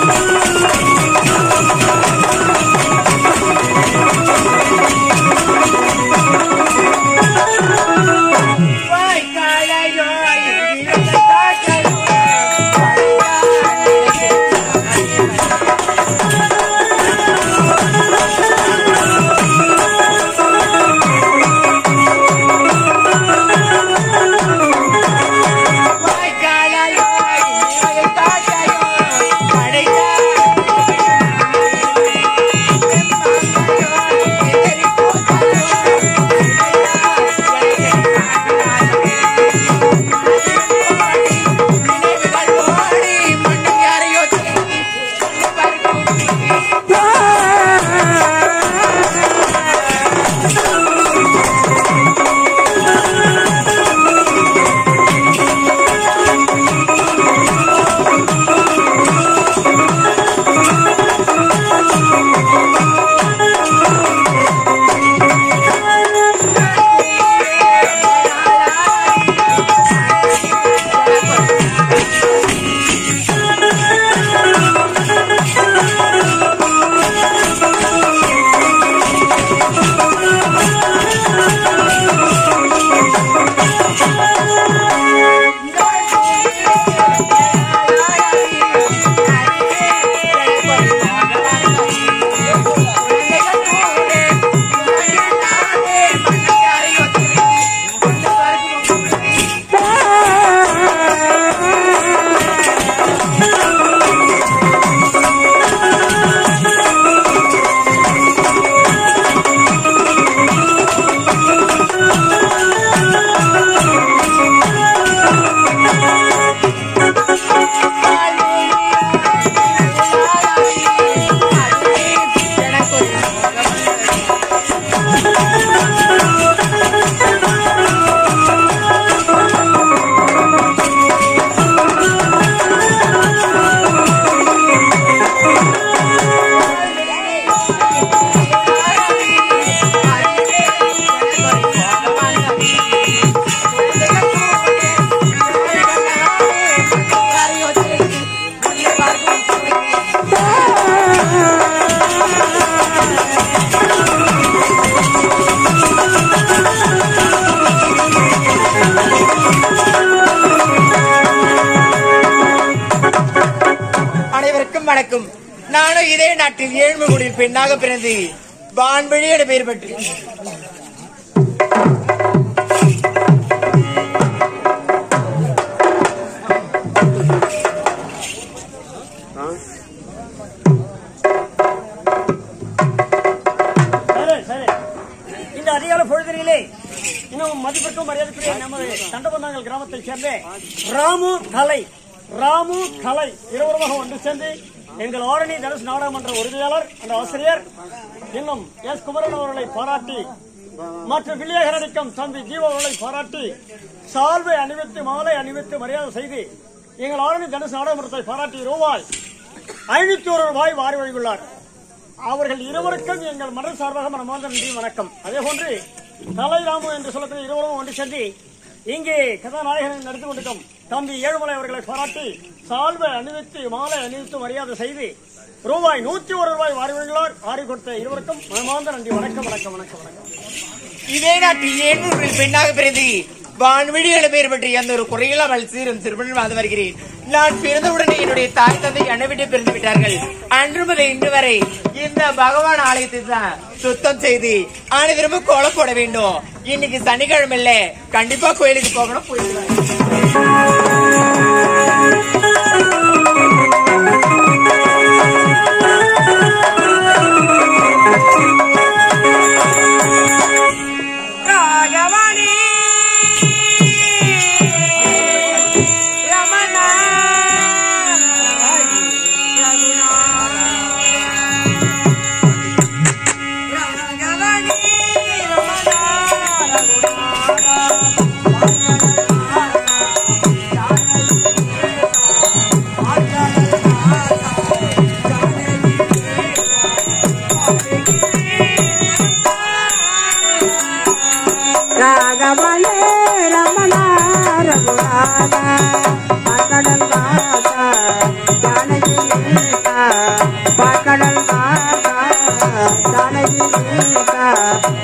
அனைவருக்கும் நானும் இதே நாட்டில் ஏழ்மைகுடியில் பெண்ணாக பிறந்து வான்வழி என பெயர் பெற்று இந்த அதிகால பொழுதிலே இன்னும் மதிப்பிற்கும் மரியாதைக்குரிய நமது தண்டபந்தாங்கல் கிராமத்தை சேர்ந்த ராமு கலை ராமு கலை இருவருமாக ஒன்று சேர்ந்து எங்கள் ஆரணி தனுஷ் நாடாளுமன்ற உறுதியாளர் அந்த ஆசிரியர் இன்னும் எஸ். குமரன் அவர்களை பாராட்டி மற்றும் வில்லியகரடிக்கும் தந்தை ஜீவ அவர்களை பாராட்டி சால்வை அணிவித்து மாலை அணிவித்து மரியாதை செய்து எங்கள் ஆரணி தனுஷ் நாடாளுமன்றத்தை பாராட்டி ரூபாய் ஐநூத்தி ஒரு ரூபாய் வாரி வழங்கியுள்ளார். அவர்கள் இருவருக்கும் எங்கள் மன சார்பாக மனமார்ந்த நன்றி வணக்கம். அதே போன்று தலைராமு என்று சொல்லக்கூடிய இருவரும் ஒன்று சென்று இங்கே கதாநாயகன் நடித்து கொண்டிருக்கும் தம்பி ஏழுமலை அவர்களை பாராட்டி சால்வை அணிவித்து மாலை அணிவித்து மரியாதை செய்து ரூபாய் நூத்தி ஒரு ரூபாய் வாரி ஆறி கொடுத்த இருவருக்கும் மனமார்ந்த நன்றி. வணக்கம் வணக்கம் வணக்கம் வணக்கம். இதே நாட்டில் ஏழ்மைகுடியில் பெண்ணாக பிறந்து வான்வழி என பெயர் பற்றி எந்த ஒரு குறையில்லாமல் சீரும் சிறுவன் வாழ்ந்து வருகிறேன். நான் பிறந்தவுடனே என்னுடைய தாய் தந்தை அணைவிட்டு பிறந்து விட்டார்கள். அன்று முதல் இன்று வரை இந்த பகவான் ஆலயத்தை தான் சுத்தம் செய்து அனைவரும் கோலம் போட வேண்டும். இன்னைக்கு சனிக்கிழமை இல்ல கண்டிப்பா கோயிலுக்கு போகணும் போயிடுவாங்க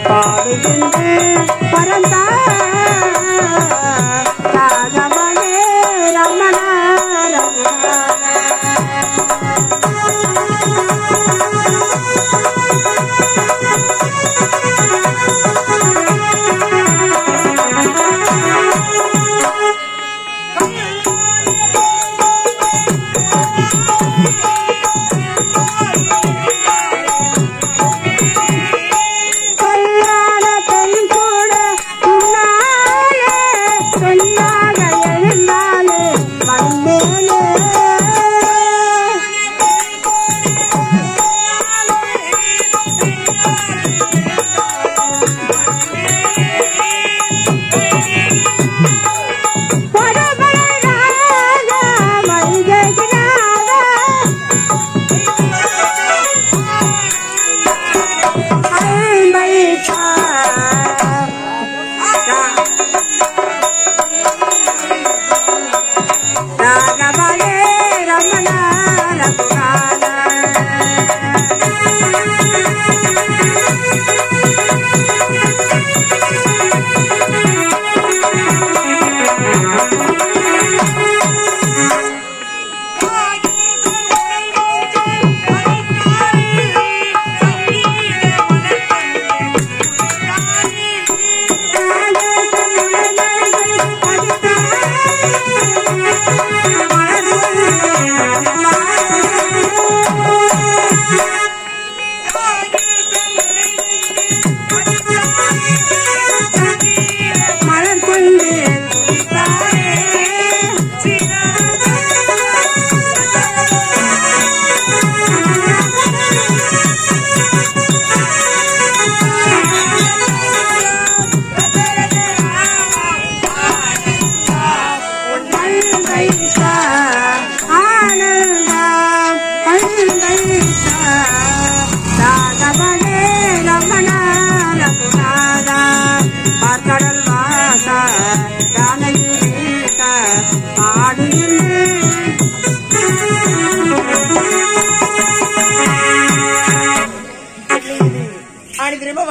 பாடுகின்ற பரந்தா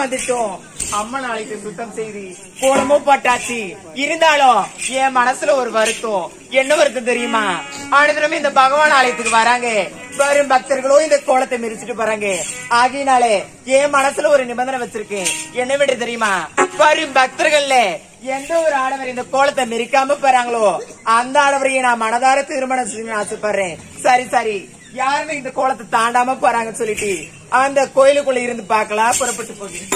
வந்துட்டோம். அம்மா நாளைக்கு சுத்தம் செய்தி. போனமோ பட்டாச்சு. இருந்தாலும் என் மனசுல ஒரு வருத்தம். என்ன வருத்தம் தெரியுமா? ஆனந்தமே இந்த பகவான் ஆலயத்துக்கு வராங்க. வரும் பக்தர்களும் இந்த கோலத்தை மிரிச்சிட்டு போறாங்க. ஆகையினாலே என் மனசுல ஒரு நிபந்தனை வச்சிருக்கேன். என்ன விட தெரியுமா? வரும் பக்தர்கள்ல எந்த ஒரு ஆடவர் இந்த கோலத்தை மிரிக்காம போறாங்களோ அந்த ஆடவரையே நான் மனதார திருமணம் செய்ய ஆசைப்படுறேன். சரி சரி. யாருமே இந்த கோலத்தை தாண்டாம போறாங்க சொல்லிட்டு அந்த கோயிலுக்குள்ள இருந்து பார்க்கலாம் புறப்பட்டு போகிறேன்